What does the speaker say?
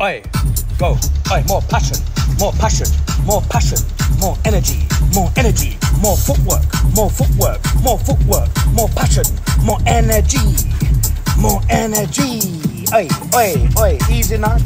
oi, go, oi, more passion, more passion, more passion, more energy, more energy, more footwork, more footwork, more footwork, more passion, more energy, more energy. Oi, oi, oi, easy now.